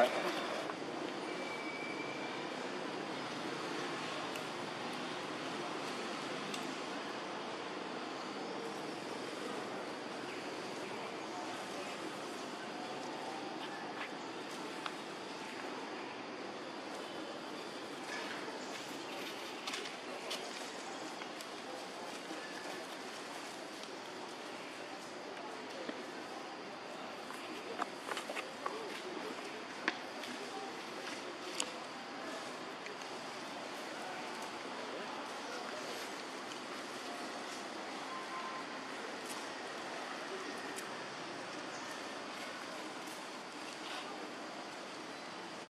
Bye.